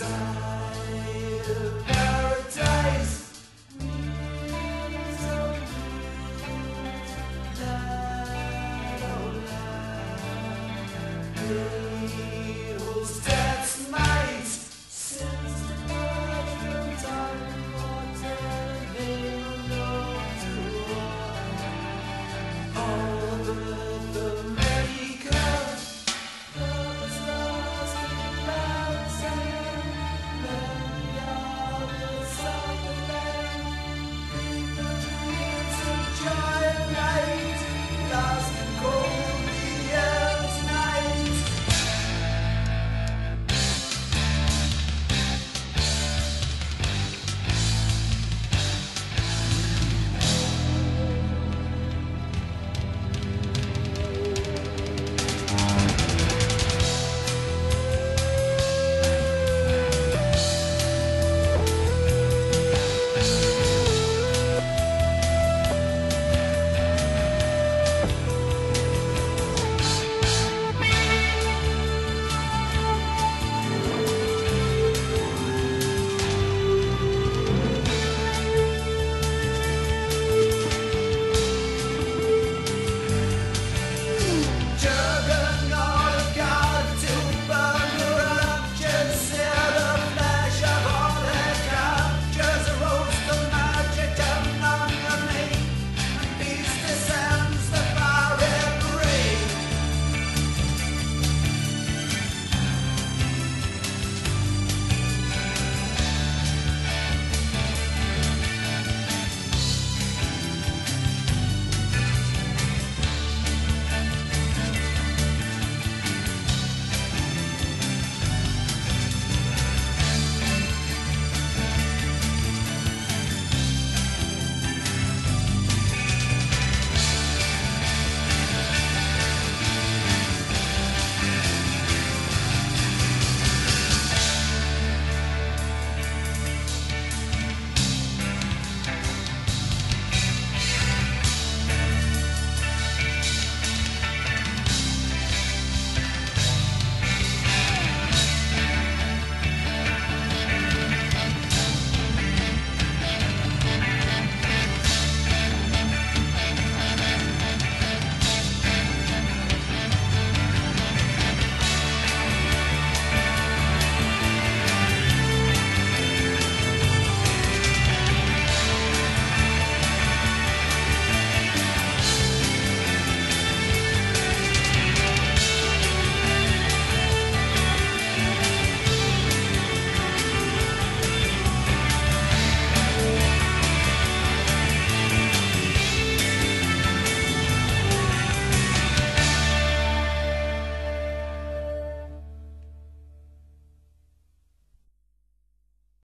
side